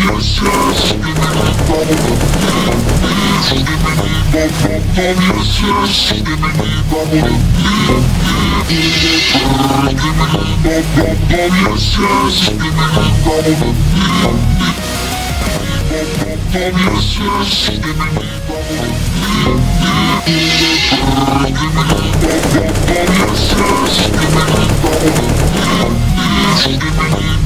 Yes, yes, Give me that bubble. Yes, give me that bubble. Yes, yes, give me that bubble. Yes, give me that bubble. Yes, yes, give me that bubble. Yes, give me that bubble. Yes, yes, give me that bubble.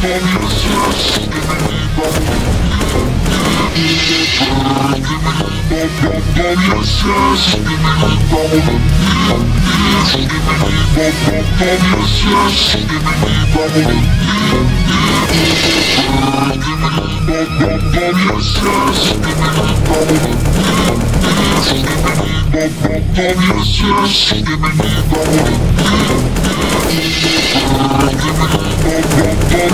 Give me yes, yes, give me that one.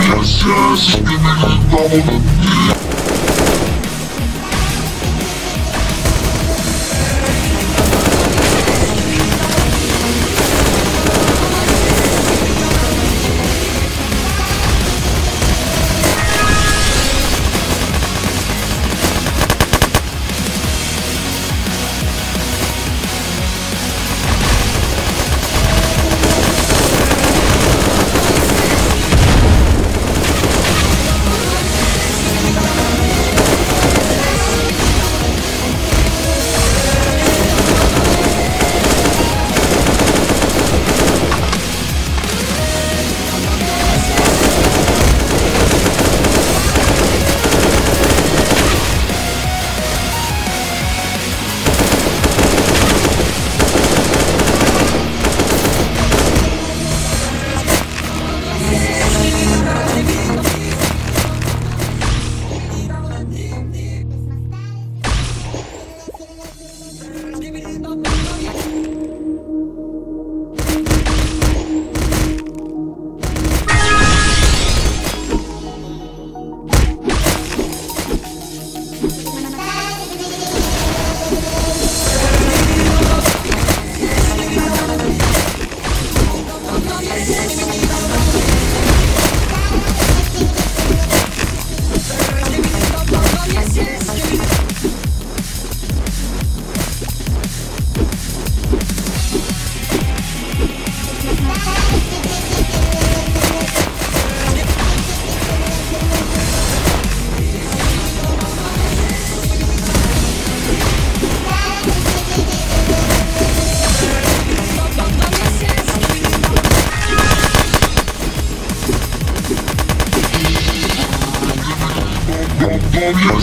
Yes, yes, give me that one. Double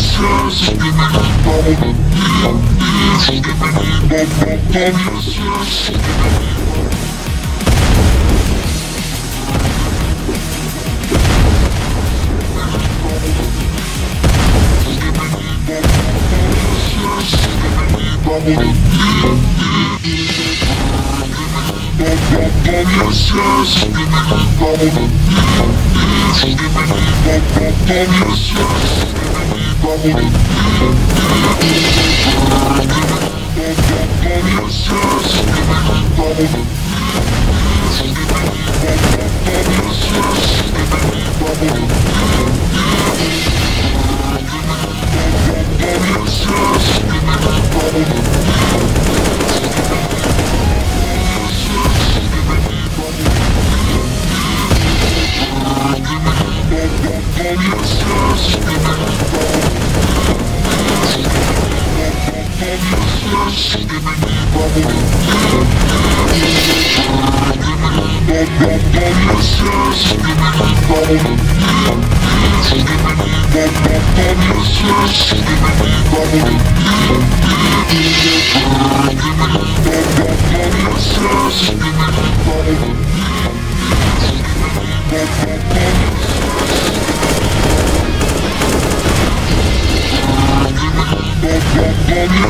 yes, yes. Give me that double, yes. Give me that double, yes, yes. Give me that double, yes, yes. Give me that double, yes, yes. Give me that double, yes, yes. Give you.